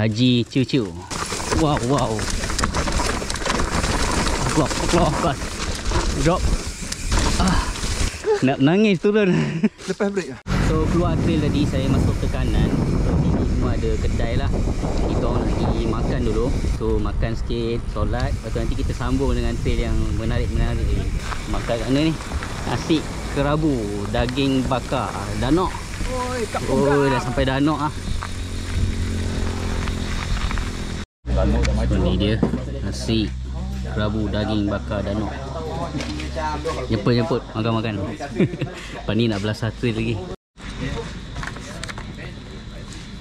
Haji Ciu Ciu. Wow, wow. Keluar, keluar, keluar. Drop. Ah. Nak nangis turun. Lepas break lah. So keluar trail tadi saya masuk ke kanan. So sini semua ada kedai lah. Kita orang nak pergi makan dulu. So makan sikit, solat. Lepas tu nanti kita sambung dengan trail yang menarik-menarik. Makan kat mana ni? Nasi kerabu, daging bakar, danok. Oi, kat Oh, dah sampai danok ah. Lanuk dah So ni dia nasi kerabu daging bakar danok. Jemput jemput makan makan. Lepas ni nak belasah trail lagi.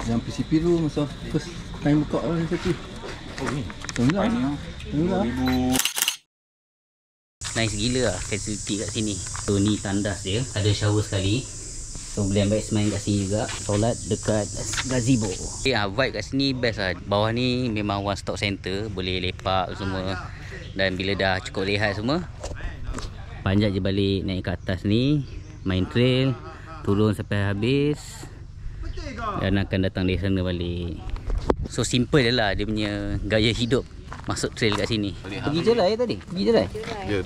Yang PCP tu masa first time buka lah satu. Oh ni. Tengok lah. Lah. Nice gila lah facility kat sini. So ni tandas dia. Ada shower sekali. So boleh ambil semain kat sini juga. Solat dekat gazebo. Okay, ah, vibe kat sini best lah. Bawah ni memang one stop center. Boleh lepak semua. Dan bila dah cukup rehat semua. Panjat je balik naik ke atas ni. Main trail. Turun sampai habis. Dan akan datang dari sana balik. So simple je lah dia punya gaya hidup. Masuk trail kat sini. Pergi je lah ya tadi? Pergi je lah? Ya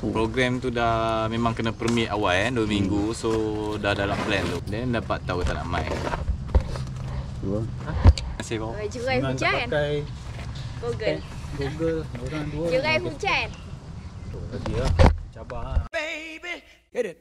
Program tu dah memang kena permit awal eh 2 minggu so dah dalam plan tu. Then dapat tahu tak nak main. Dua. Terima kasih kau. Jerai hujan. Google. Google orang dua. Jerai hujan. Tadi lah. Cabar lah.